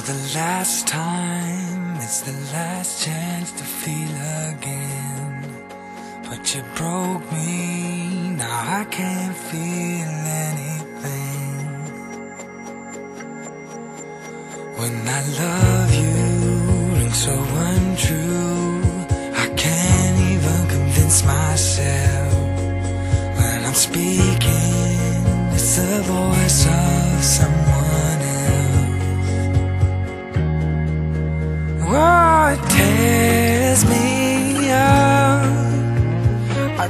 For the last time, it's the last chance to feel again. But you broke me, now I can't feel anything. When I love you, rings so untrue. I can't even convince myself. When I'm speaking, it's the voice of someone.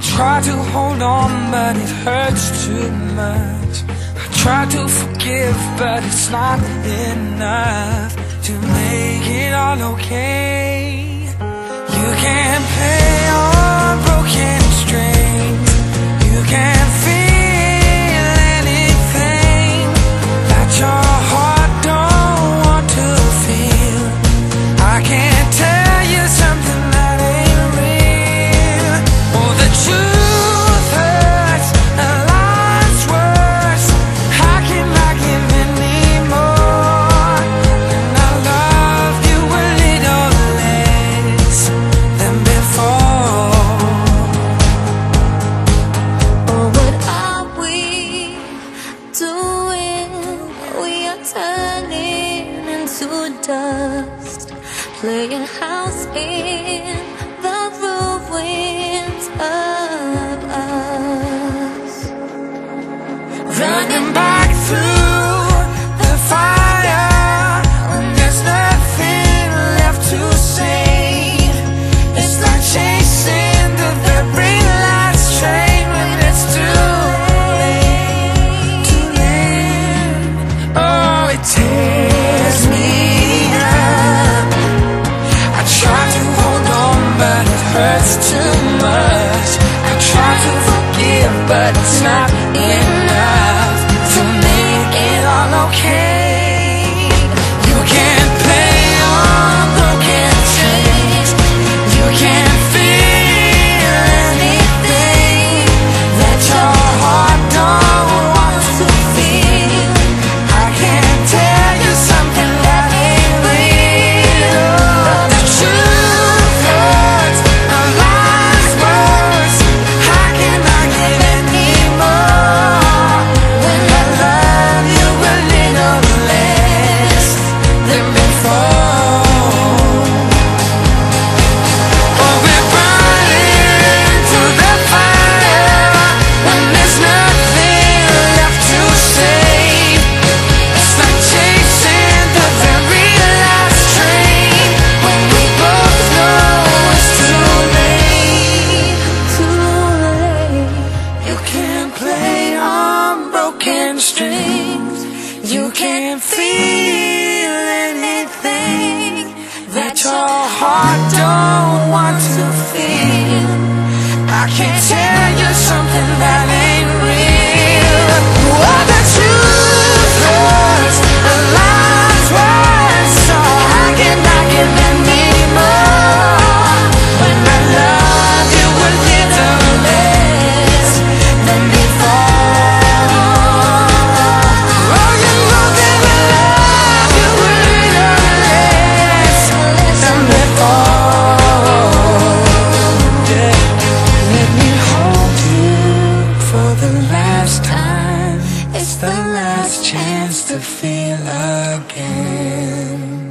try to hold on, but it hurts too much. I try to forgive, but it's not enough to make it all okay. to dust, playing house in. but it's not enough to make it all okay. strings. You can't feel anything that your heart don't want to feel. I can't tell you something that. feel again.